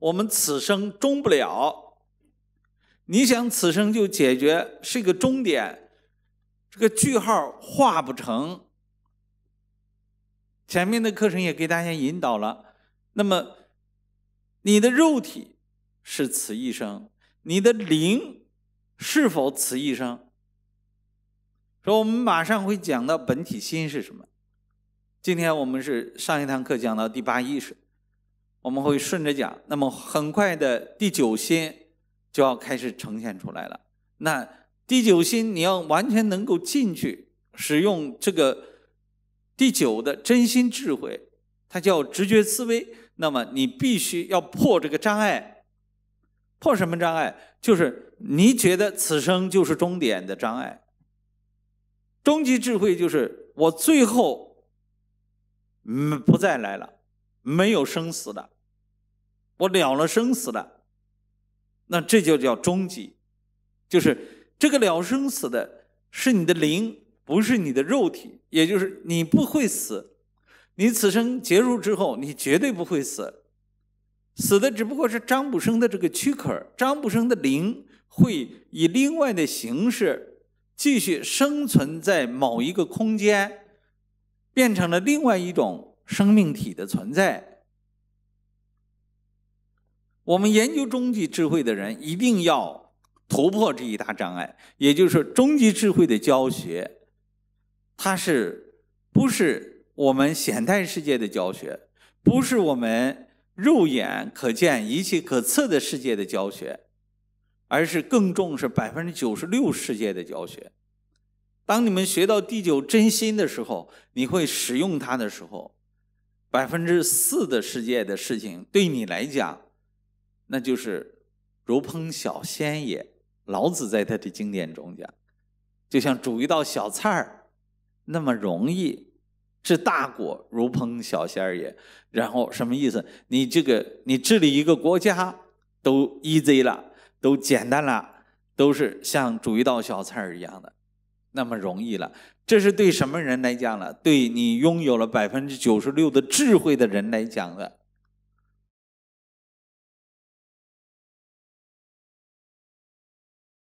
我们此生终不了。你想此生就解决是一个终点，这个句号画不成。前面的课程也给大家引导了，那么你的肉体是此一生，你的灵是否此一生？说我们马上会讲到本体心是什么。今天我们是上一堂课讲到第八意识，我们会顺着讲。那么很快的第九心就要开始呈现出来了。那第九心你要完全能够进去使用这个。第九的真心智慧，它叫直觉思维。那么你必须要破这个障碍，破什么障碍？就是你觉得此生就是终点的障碍。终极智慧就是我最后，嗯，不再来了，没有生死的，我了了生死的。那这就叫终极，就是这个了生死的是你的灵。不是你的肉体，也就是你不会死。你此生结束之后，你绝对不会死。死的只不过是张卜生的这个躯壳，张卜生的灵会以另外的形式继续生存在某一个空间，变成了另外一种生命体的存在。我们研究终极智慧的人，一定要突破这一大障碍，也就是终极智慧的教学。它是不是我们显代世界的教学？不是我们肉眼可见、仪器可测的世界的教学，而是更重视百分之九十六世界的教学。当你们学到第九真心的时候，你会使用它的时候，百分之四的世界的事情对你来讲，那就是如烹小鲜也。老子在他的经典中讲，就像煮一道小菜儿。那么容易，治大国如烹小鲜儿也。然后什么意思？你这个你治理一个国家都 easy 了，都简单了，都是像煮一道小菜儿一样的，那么容易了。这是对什么人来讲呢？对你拥有了百分之九十六的智慧的人来讲的。